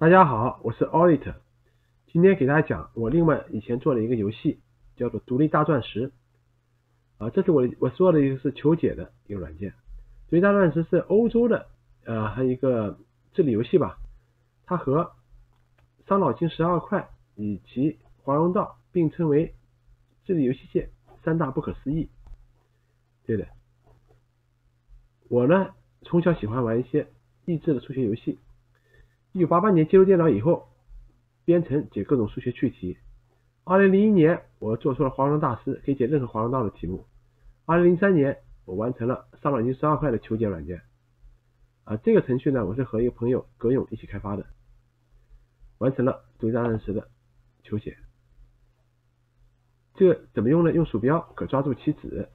大家好，我是 Audit，今天给大家讲我另外以前做了一个游戏，叫做独立大钻石啊，这是我我做的一个是求解的一个软件。独立大钻石是欧洲的呃还有一个智力游戏吧，它和伤脑筋十二块以及华容道并称为智力游戏界三大不可思议。对的，我呢从小喜欢玩一些益智的数学游戏。一九八八年接触电脑以后，编程解各种数学趣题。二零零一年，我做出了华容道大师，可以解任何华容道的题目。二零零三年，我完成了伤脑筋十二块的求解软件。啊，这个程序呢，我是和一个朋友葛勇一起开发的，完成了独立大钻石的求解。这个怎么用呢？用鼠标可抓住棋子，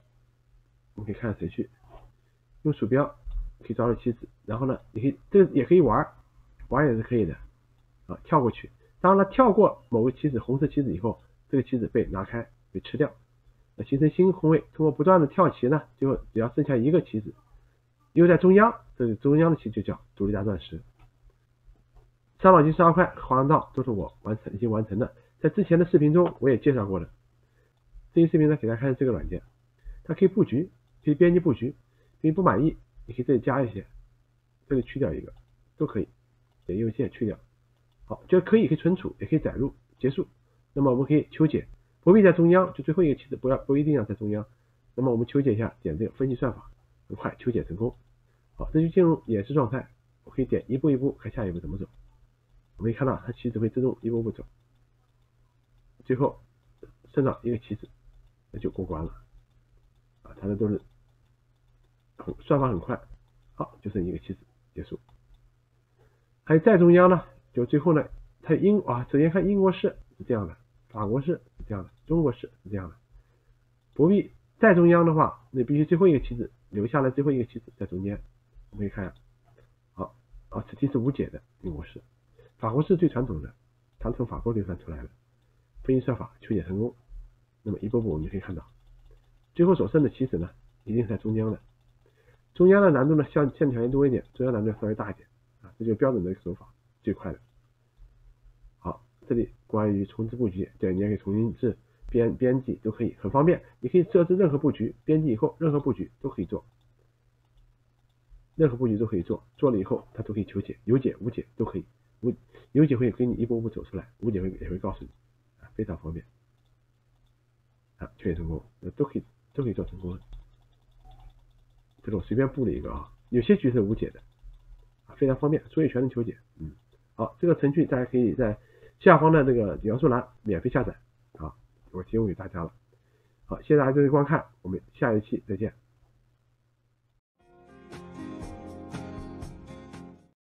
我们可以看下程序。用鼠标可以抓住棋子，然后呢，你可以这个也可以玩。玩也是可以的啊，跳过去。当它跳过某个棋子，红色棋子以后，这个棋子被拿开，被吃掉，那形成新空位。通过不断的跳棋呢，最后只要剩下一个棋子，又在中央，这个中央的棋就叫独立大钻石。三脑筋十二块、华容道都是我完成已经完成的，在之前的视频中我也介绍过的。这期视频呢，给大家看这个软件，它可以布局，可以编辑布局。你不满意，你可以这里加一些，这里去掉一个，都可以。点右键去掉，好，就可以可以存储，也可以载入，结束。那么我们可以求解，不必在中央，就最后一个棋子不要不一定要在中央。那么我们求解一下，点这个分析算法，很快求解成功。好，这就进入演示状态，我可以点一步一步看下一步怎么走。我们可以看到它棋子会自动一步步走，最后剩到一个棋子，那就过关了。啊，它的都是算法很快，好，就剩一个棋子结束。还有在中央呢，就最后呢，它英啊，首先看英国式是这样的，法国式是这样的，中国式是这样的。不必在中央的话，那必须最后一个棋子留下来，最后一个棋子在中间。我们可以看下，好啊，此题是无解的英国式，法国式最传统的，它从法国流传出来的，分析算法求解成功。那么一步步我们就可以看到，最后所剩的棋子呢，一定是在中央的，中央的难度呢，像线条要多一点，中央难度稍微大一点。这就标准的手法，最快的。好，这里关于重置布局，对，你也可以重新置编编辑都可以，很方便。你可以设置任何布局，编辑以后任何布局都可以做，任何布局都可以做，做了以后它都可以求解，有解无解都可以，无有解会给你一步步走出来，无解会也会告诉你，啊，非常方便，啊，求解成功，都可以都可以做成功的。这种随便布了一个啊，有些局是无解的。非常方便，所以全能求解。嗯，好，这个程序大家可以在下方的这个描述栏免费下载啊，我提供给大家了。好，谢谢大家这次观看，我们下一期再见。